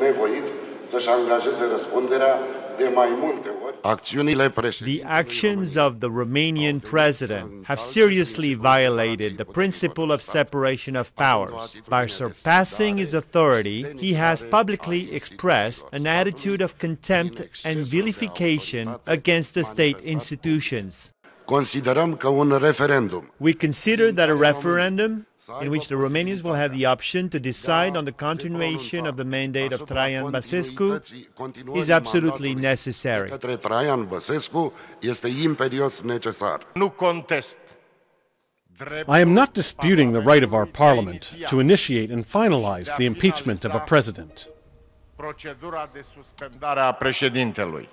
nevoit să-și angajeze răspunderea de mai multe ori. Acțiunile The actions of the Romanian president have seriously violated the principle of separation of powers. By surpassing his authority, he has publicly expressed an attitude of contempt and vilification against the state institutions. Considerăm că un referendum We consider that a referendum in which the Romanians will have the option to decide on the continuation of the mandate of Traian Basescu is absolutely necessary. către Traian Băsescu este imperios necesar. Nu contest. I am not disputing the right of our parliament to initiate and finalize the impeachment of a president. Procedura de suspendare a președintelui.